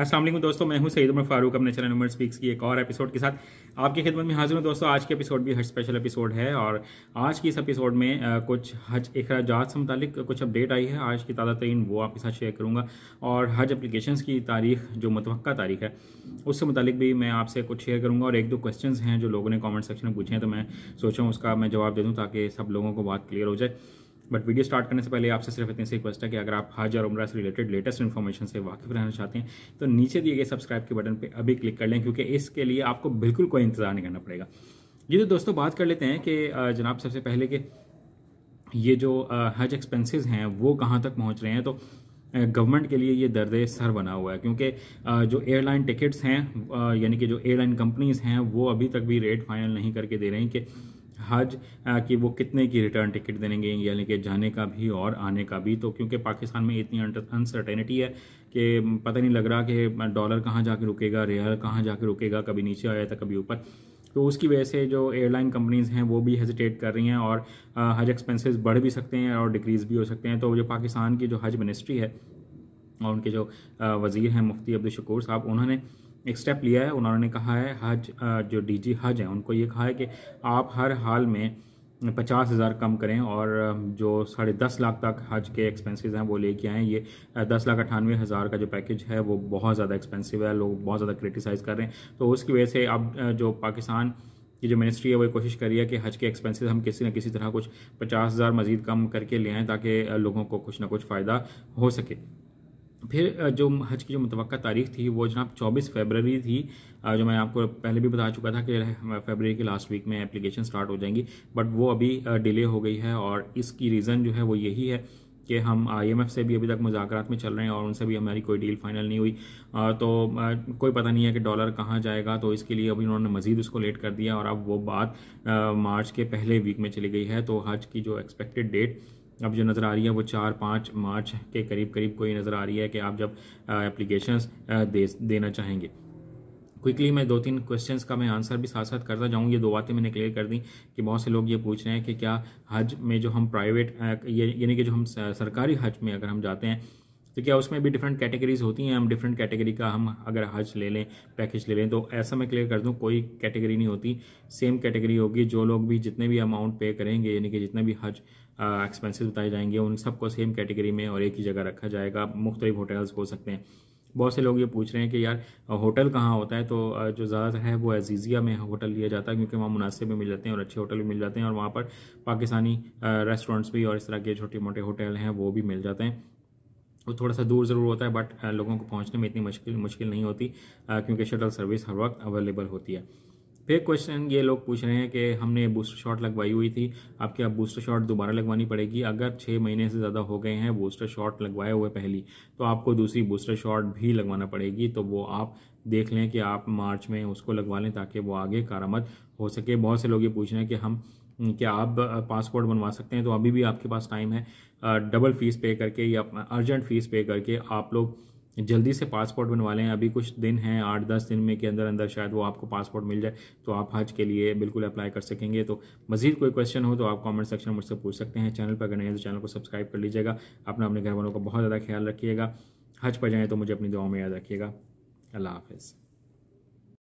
असलम दोस्तों, मैं हूँ सईद उमर फारूक। अपने चैनल नंबर स्पीक्स की एक और एपिसोड के साथ आपकी खिदमत में हाजिर हूँ। दोस्तों, आज के एपिसोड भी हज स्पेशल एपिसोड है और आज की इस एपिसोड में कुछ हज अखराज से मुतालिक कुछ अपडेट आई है। आज की ताज़ा तरीन वो आपके साथ शेयर करूँगा और हज अप्लीकेशन की तारीख जो मतवक़ा तारीख है, उससे मुतालिक भी मैं आपसे कुछ शेयर करूँगा और एक दो क्वेश्चन हैं जो लोगों ने कॉमेंट सेक्शन में पूछे हैं तो मैं सोचा हूँ उसका मैं जवाब दे दूँ ताकि सब लोगों को बात क्लियर हो जाए। बट वीडियो स्टार्ट करने से पहले आपसे सिर्फ़ इतनी सी रिक्वेस्ट है कि अगर आप हज और उम्र से रिलेटेड लेटेस्ट इन्फॉर्मेशन से वाकिफ रहना चाहते हैं तो नीचे दिए गए सब्सक्राइब के बटन पर अभी क्लिक कर लें, क्योंकि इसके लिए आपको बिल्कुल कोई इंतज़ार नहीं करना पड़ेगा। ये तो दोस्तों, बात कर लेते हैं कि जनाब, सबसे पहले कि ये जो हज एक्सपेंसेस हैं, वो कहाँ तक पहुँच रहे हैं? तो गवर्नमेंट के लिए ये दर्द सर बना हुआ है, क्योंकि जो एयरलाइन टिकट्स हैं यानी कि जो एयरलाइन कंपनीज़ हैं, वो अभी तक भी रेट फाइनल नहीं करके दे रही कि हज कि वो कितने की रिटर्न टिकट देंगे, यानी कि जाने का भी और आने का भी। तो क्योंकि पाकिस्तान में इतनी अनसर्टेनिटी है कि पता नहीं लग रहा कि डॉलर कहाँ जाके रुकेगा रियल कहाँ जाके रुकेगा, कभी नीचे आया था, कभी ऊपर। तो उसकी वजह से जो एयरलाइन कंपनीज़ हैं, वो भी हेजिटेट कर रही हैं और हज एक्सपेंसेस बढ़ भी सकते हैं और डिक्रीज़ भी हो सकते हैं। तो जो पाकिस्तान की जो हज मिनिस्ट्री है और उनके जो वज़ीर हैं, मुफ्ती अब्दुल शकूर साहब, उन्होंने एक स्टेप लिया है, उन्होंने कहा है, हज जो डीजी हज हैं, उनको ये कहा है कि आप हर हाल में पचास हज़ार कम करें और जो साढ़े दस लाख तक हज के एक्सपेंसेस हैं, वो लेके आएँ। ये दस लाख अठानवे हज़ार का जो पैकेज है, वो बहुत ज़्यादा एक्सपेंसिव है, लोग बहुत ज़्यादा क्रिटिसाइज़ कर रहे हैं। तो उसकी वजह से अब जो पाकिस्तान की जो मिनिस्ट्री है, वो कोशिश कर रही है कि हज के एक्सपेंसेस हम किसी न किसी तरह कुछ पचास हज़ार मज़ीद कम करके ले आएँ, ताकि लोगों को कुछ ना कुछ फ़ायदा हो सके। फिर जो हज की जो मुतव तारीख थी, वो जनाब 24 फरवरी थी। जो मैं आपको पहले भी बता चुका था कि फरवरी के लास्ट वीक में एप्लीकेशन स्टार्ट हो जाएँगी बट वो अभी डिले हो गई है और इसकी रीज़न जो है वो यही है कि हम आईएमएफ से भी अभी तक मुजाकर में चल रहे हैं और उनसे भी हमारी कोई डील फाइनल नहीं हुई। तो कोई पता नहीं है कि डॉलर कहाँ जाएगा तो इसके लिए अभी उन्होंने मज़ीद उसको लेट कर दिया और अब वो बात मार्च के पहले वीक में चली गई है। तो हज की जो एक्सपेक्टेड डेट अब जो नज़र आ रही है वो चार पाँच मार्च के करीब करीब कोई नज़र आ रही है कि आप जब एप्लीकेशंस दे, देना चाहेंगे। क्विकली मैं दो तीन क्वेश्चंस का मैं आंसर भी साथ साथ करता जाऊँ। ये दो बातें मैंने क्लियर कर दी कि बहुत से लोग ये पूछ रहे हैं कि क्या हज में जो हम प्राइवेट यानी कि जो हम सरकारी हज में अगर हम जाते हैं तो क्या उसमें भी डिफरेंट कैटेगरीज होती हैं? हम डिफरेंट कैटेगरी का हम अगर हज ले लें पैकेज ले लें तो ऐसा मैं क्लियर कर दूँ, कोई कैटेगरी नहीं होती। सेम कैटेगरी होगी, जो लोग भी जितने भी अमाउंट पे करेंगे, यानी कि जितने भी हज एक्सपेंसेस बताए जाएँगे, उन सबको सेम कैटेगरी में और एक ही जगह रखा जाएगा। मुख्तलिफ़ होटल्स हो सकते हैं। बहुत से लोग ये पूछ रहे हैं कि यार होटल कहाँ होता है? तो जो ज़्यादातर है, वो अजीज़िया में होटल लिया जाता है, क्योंकि वहाँ मुनासिब में मिल जाते हैं और अच्छे होटल भी मिल जाते हैं और वहाँ पर पाकिस्तानी रेस्टोरेंट्स भी और इस तरह के छोटे मोटे होटल हैं, वो भी मिल जाते हैं। वो थोड़ा सा दूर ज़रूर होता है बट लोगों को पहुँचने में इतनी मुश्किल मुश्किल नहीं होती क्योंकि शटल सर्विस हर वक्त अवेलेबल होती है। फिर क्वेश्चन ये लोग पूछ रहे हैं कि हमने बूस्टर शॉट लगवाई हुई थी, अब क्या बूस्टर शॉट दोबारा लगवानी पड़ेगी? अगर छः महीने से ज़्यादा हो गए हैं बूस्टर शॉट लगवाए हुए पहली तो आपको दूसरी बूस्टर शॉट भी लगवाना पड़ेगी तो वो आप देख लें कि आप मार्च में उसको लगवा लें ताकि वो आगे कारामद हो सके। बहुत से लोग ये पूछ रहे हैं कि हम क्या आप पासपोर्ट बनवा सकते हैं? तो अभी भी आपके पास टाइम है डबल फ़ीस पे करके या अर्जेंट फ़ीस पे करके आप लोग जल्दी से पासपोर्ट बनवा लें। अभी कुछ दिन हैं, आठ दस दिन में के अंदर अंदर शायद वो आपको पासपोर्ट मिल जाए तो आप हज के लिए बिल्कुल अप्लाई कर सकेंगे। तो मजीद कोई क्वेश्चन हो तो आप कमेंट सेक्शन में मुझसे पूछ सकते हैं। चैनल पर अगर नहीं तो चैनल को सब्सक्राइब कर लीजिएगा। अपना अपने घर वालों का बहुत ज़्यादा ख्याल रखिएगा। हज पर जाएँ तो मुझे अपनी दुआ में याद रखिएगा। अल्लाह हाफिज़।